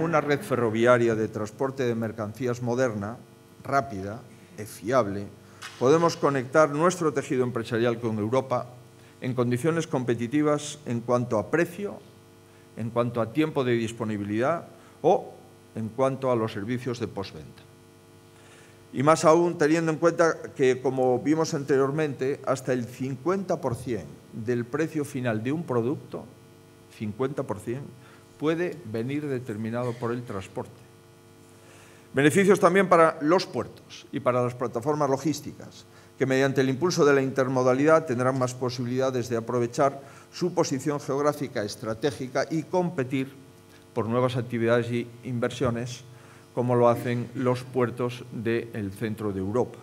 una red ferroviaria de transporte de mercancías moderna, rápida y fiable, podemos conectar nuestro tejido empresarial con Europa en condiciones competitivas en cuanto a precio, en cuanto a tiempo de disponibilidad o en cuanto a los servicios de postventa. Y más aún teniendo en cuenta que, como vimos anteriormente, hasta el 50% del precio final de un producto, 50%, puede venir determinado por el transporte. Beneficios también para los puertos y para las plataformas logísticas, que mediante el impulso de la intermodalidad tendrán más posibilidades de aprovechar su posición geográfica estratégica y competir por nuevas actividades e inversiones como lo hacen los puertos del centro de Europa.